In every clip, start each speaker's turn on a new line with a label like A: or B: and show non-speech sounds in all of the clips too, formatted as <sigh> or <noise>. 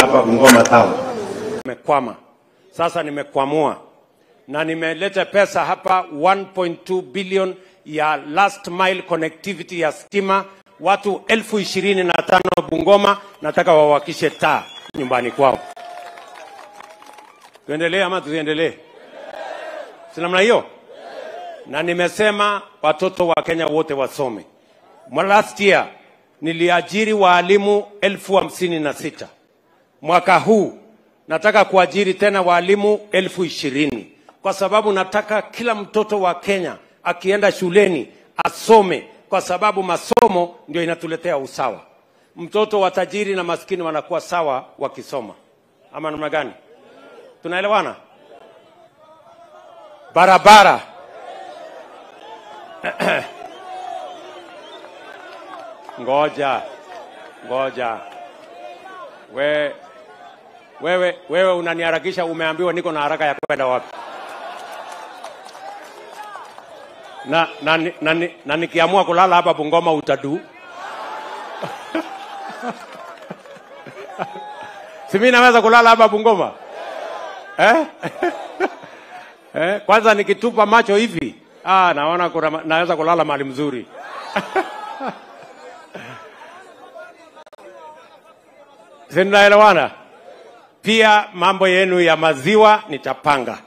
A: hapa Bungoma town.
B: Nimekwama sasa, nimekwamua na nimeleta pesa hapa 1.2 billion ya last mile connectivity ya stima, watu elfu ishirini na tano Bungoma, nataka wawakishe taa nyumbani kwao. Tuendelee ama tusiendelee? Si namna hiyo? Na nimesema watoto wa Kenya wote wasome. Last year niliajiri waalimu elfu hamsini na sita. Mwaka huu nataka kuajiri tena walimu elfu ishirini kwa sababu nataka kila mtoto wa Kenya akienda shuleni asome, kwa sababu masomo ndio inatuletea usawa. Mtoto wa tajiri na maskini wanakuwa sawa wakisoma, ama namna gani? Tunaelewana? Barabara <coughs> ngoja ngoja, we wewe wewe unaniharakisha, umeambiwa niko na haraka ya kwenda wapi? na, na, na, na, na nikiamua kulala hapa Bungoma utadu <laughs> si mimi naweza kulala hapa Bungoma eh? <laughs> eh? Kwanza nikitupa macho hivi ah, naona kuna, naweza kulala mahali mzuri <laughs> si tunaelewana? Pia mambo yenu ya maziwa nitapanga,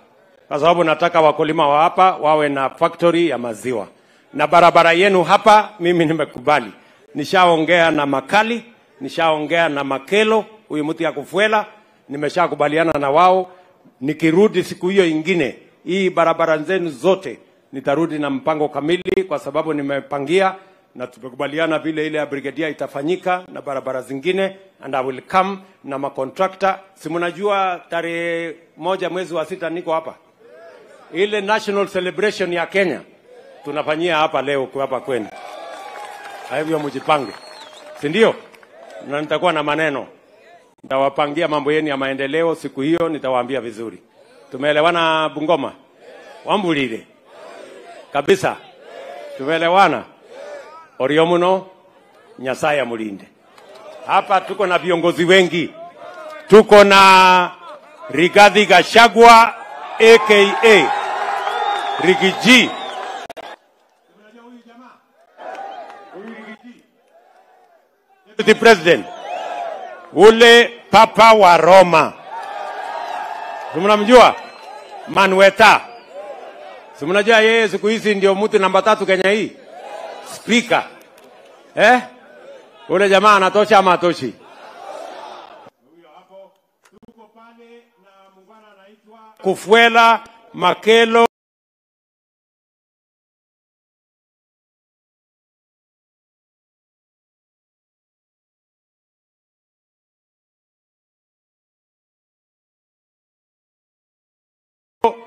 B: kwa sababu nataka wakulima wa hapa wawe na factory ya maziwa, na barabara yenu hapa mimi nimekubali. Nishaongea na Makali, nishaongea na Makelo, huyu mtu ya Kufuela, nimeshakubaliana na wao. Nikirudi siku hiyo ingine, hii barabara zenu zote nitarudi na mpango kamili, kwa sababu nimepangia na tumekubaliana vile ile ya brigadia itafanyika na barabara zingine, and I will come na makontrakta. Si mnajua tarehe moja mwezi wa sita niko hapa, ile national celebration ya Kenya tunafanyia hapa leo hapa kwenu. Hivyo mjipange, si ndio? Na nitakuwa na maneno, nitawapangia mambo yenu ya maendeleo siku hiyo, nitawaambia vizuri. Tumeelewana Bungoma? Wambulile kabisa, tumeelewana orio muno nyasaye amulinde. Hapa tuko na viongozi wengi. Tuko na rigathi gashagwa aka rigiji the President. Ule papa wa Roma. Si mnamjua? Manweta si mnajua yeye siku hizi ndio mtu namba tatu Kenya hii spika eh? Ule jamaa anatosha ama atoshi? Kufuela Makelo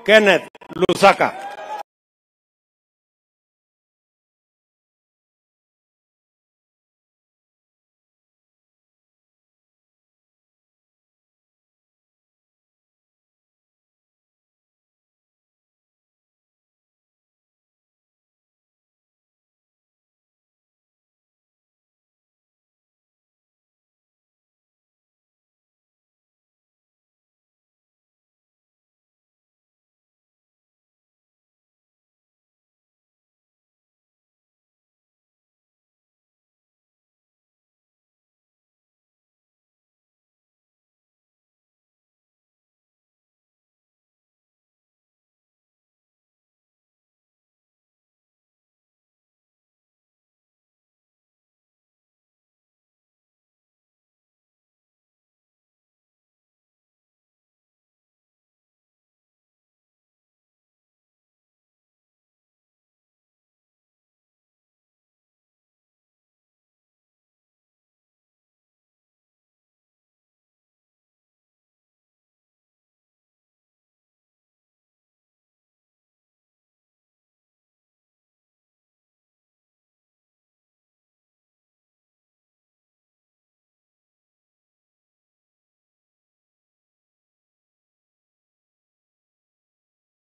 B: Kenneth Lusaka